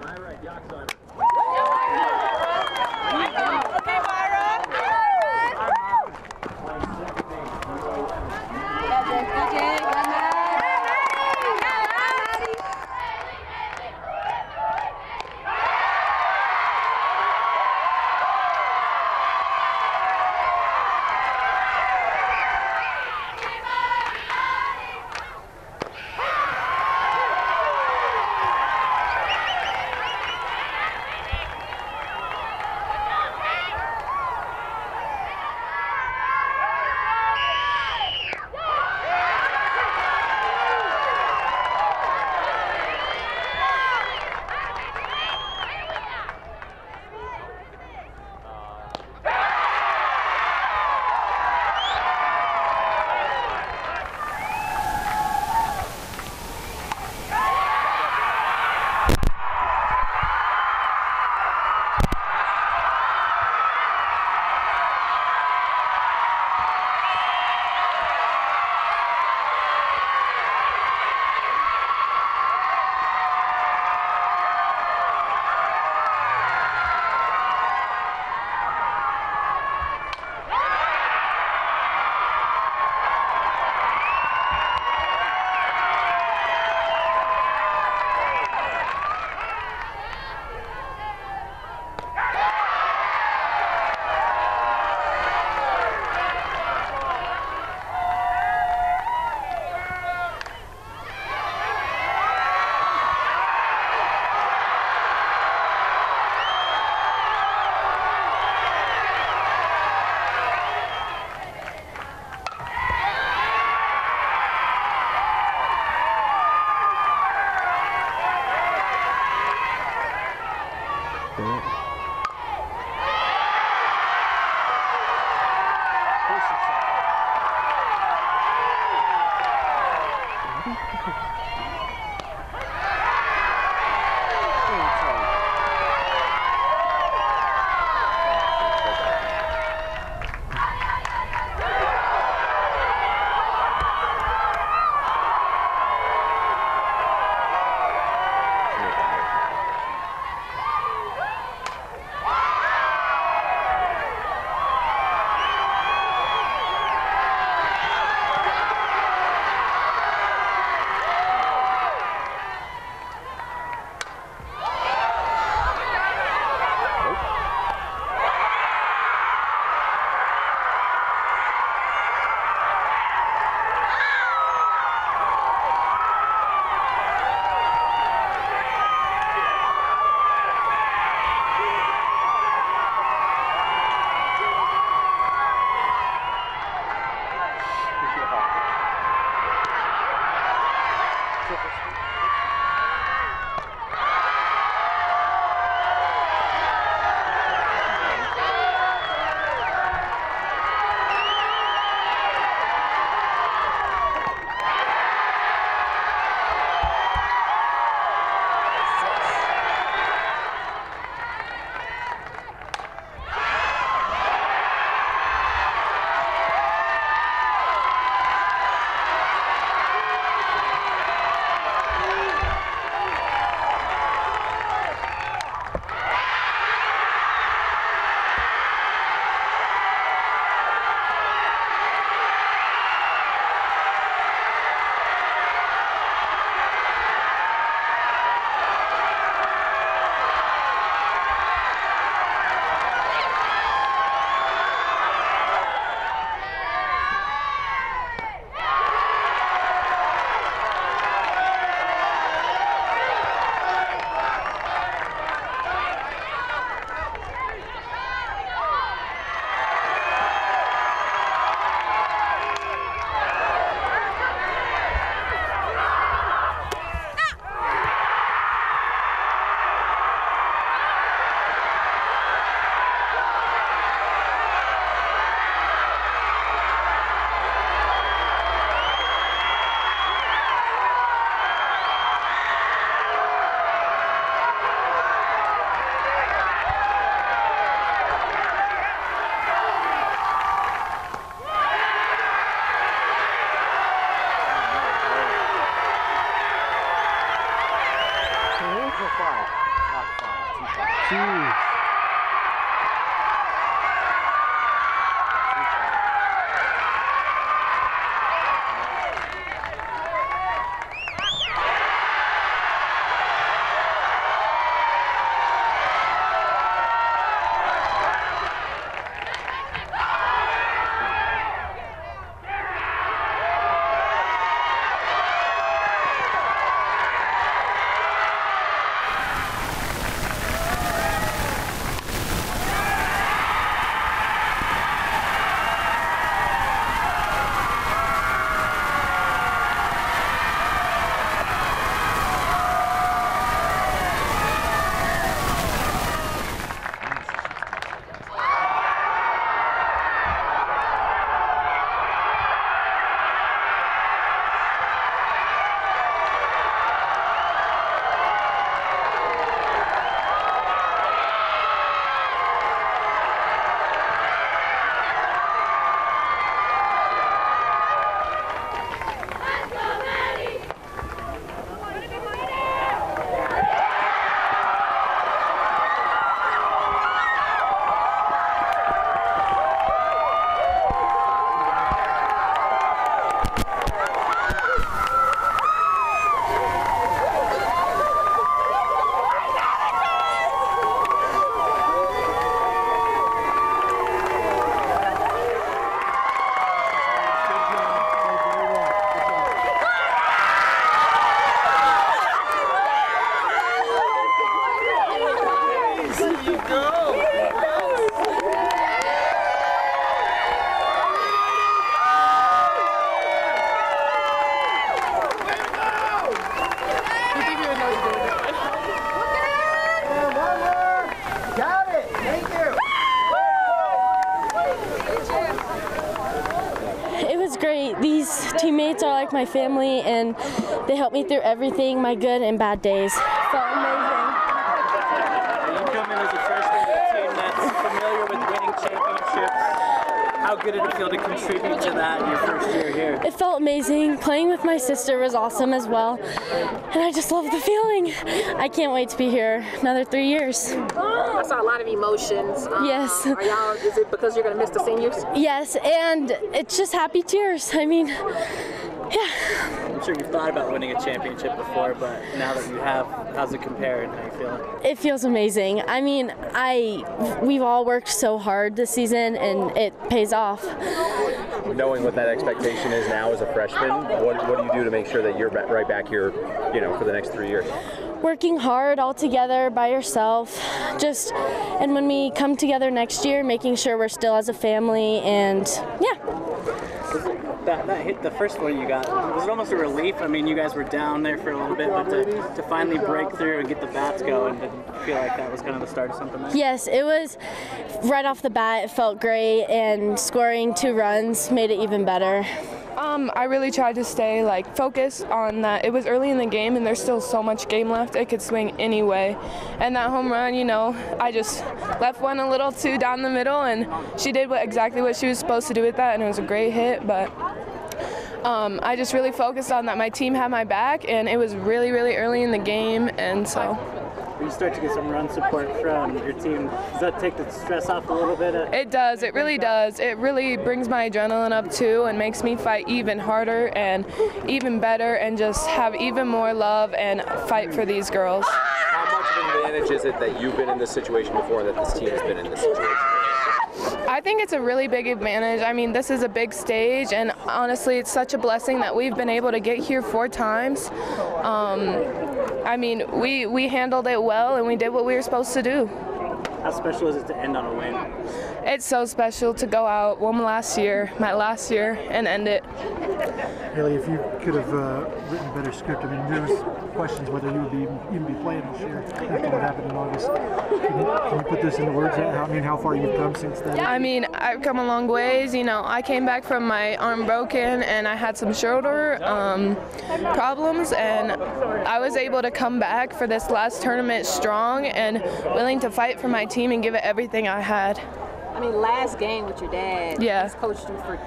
My right, Yoxon. Great. These teammates are like my family, and they help me through everything, my good and bad days. Felt amazing. You come in as a freshman a team that's familiar with winning championships. How good did it feel to contribute to that in your first year here? It felt amazing. Playing with my sister was awesome as well, and I just love the feeling. I can't wait to be here another three years. I saw a lot of emotions. Um, Yes. Are y'all? Is it because you're gonna miss the seniors? Yes, and it's just happy tears. I mean, yeah. I'm sure you've thought about winning a championship before, but now that you have, how's it compare and how you feeling? It feels amazing. I mean, I we've all worked so hard this season, and it pays off. knowing what that expectation is now as a freshman, what, what do you do to make sure that you're ba- right back here, you know, for the next three years? Working hard all together by yourself, just and when we come together next year, making sure we're still as a family, and yeah. That, that hit the first one you got, was it almost a relief? I mean, you guys were down there for a little bit, but to, to finally break through and get the bats going, did feel like that was kind of the start of something? Yes, it was right off the bat. It felt great, and scoring two runs made it even better. Um, I really tried to stay like focused on that. It was early in the game, and there's still so much game left. It could swing anyway. And that home run, you know, I just left one a little too down the middle, and she did what, exactly what she was supposed to do with that, and it was a great hit. But um, I just really focused on that. My team had my back, and it was really, really early in the game, and so. When you start to get some run support from your team, does that take the stress off a little bit? It does. It really does. It really brings my adrenaline up too and makes me fight even harder and even better and just have even more love and fight for these girls. How much of an advantage is it that you've been in this situation before and that this team has been in this situation? I think it's a really big advantage. I mean, this is a big stage, and honestly, it's such a blessing that we've been able to get here four times. Um, I mean, we, we handled it well and we did what we were supposed to do. how special is it to end on a win? It's so special to go out, one last year, my last year, and end it. Haley, if you could have uh, written a better script, I mean, there was questions whether you would be even be playing this year after what happened in August. Can you, can you put this into words? How, I mean, how far you've come since then? I mean, I've come a long ways. You know, I came back from my arm broken and I had some shoulder um, problems, and I was able to come back for this last tournament strong and willing to fight for my team and give it everything I had. I mean, last game with your dad. Yeah. He's coached you for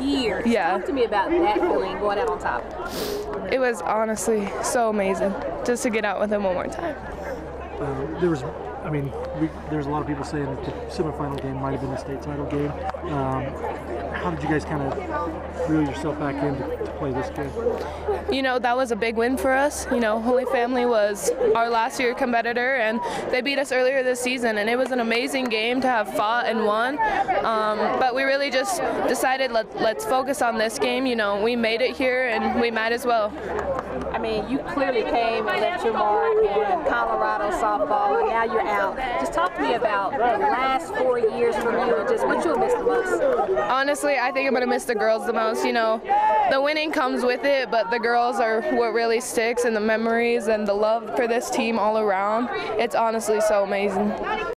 years. Yeah. Talk to me about that feeling going out on top. It was honestly so amazing just to get out with him one more time. Uh, there was, I mean, we, there's a lot of people saying that the semifinal game might have been the state title game. Um, how did you guys kind of reel yourself back in to, to play this game? You know, that was a big win for us. You know, Holy Family was our last year competitor, and they beat us earlier this season, and it was an amazing game to have fought and won. Um, but we really just decided let, let's focus on this game. You know, we made it here, and we might as well. I mean, you clearly came and left your mark in Colorado softball, and now you're out. Just talk to me about the last four years from you just what you'll miss the most. Honestly, I think I'm going to miss the girls the most. You know, the winning comes with it, but the girls are what really sticks, and the memories and the love for this team all around. It's honestly so amazing.